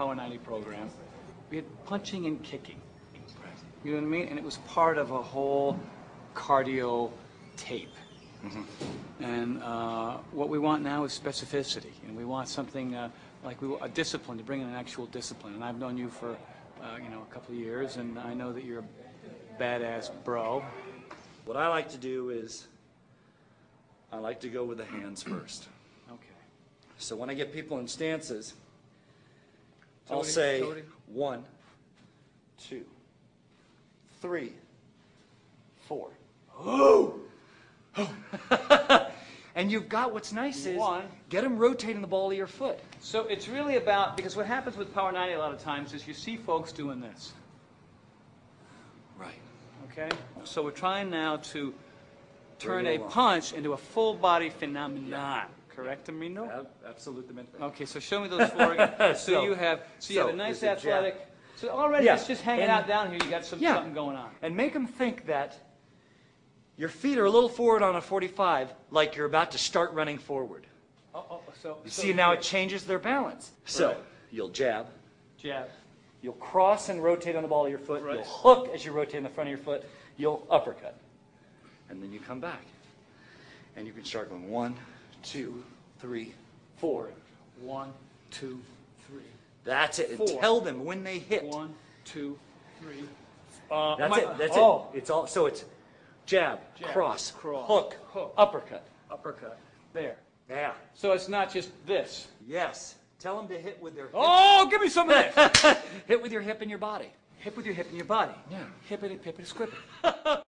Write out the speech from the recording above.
Power 90 program, we had punching and kicking. You know what I mean? And it was part of a whole cardio tape. And uh, what we want now is specificity, and we want something uh, like we, a discipline to bring in an actual discipline. And I've known you for, uh, you know, a couple of years, and I know that you're a badass bro. What I like to do is, I like to go with the hands first. Okay. So when I get people in stances, I'll Tony, say Tony. one, two, three, four. and you've got what's nice is One. get them rotating the ball of your foot. So it's really about because what happens with Power 90 a lot of times is you see folks doing this. Right. Okay? So we're trying now to turn a it punch into a full body phenomenon. Correct, Amino? Absolutely. Okay, so show me those four again. So So- you have, so you have so a nice there's a jab. athletic, so already Yeah, it's just hanging and- out down here, you got some, Yeah. something going on. And make them think that your feet are a little forward on a 45, like you're about to start running forward. Oh, oh, so. You so see, now it changes their balance. So Right. you'll jab, Jab. you'll cross and rotate on the ball of your foot, Right. you'll hook as you rotate in the front of your foot, you'll uppercut. And then you come back. And you can start going one, two, three, four. One, two, three. That's it. And Four. tell them when they hit. One, two, three. Uh, That's I- it. That's oh, it. It's all so it's jab, Jab, cross, cross, hook, hook. uppercut. Uppercut. There. Yeah. So it's not just this. Yes. Tell them to hit with their hip. Oh, give me some of this. hit with your hip and your body. hip with your hip and your body. Yeah. Hip it, hip it, squip it.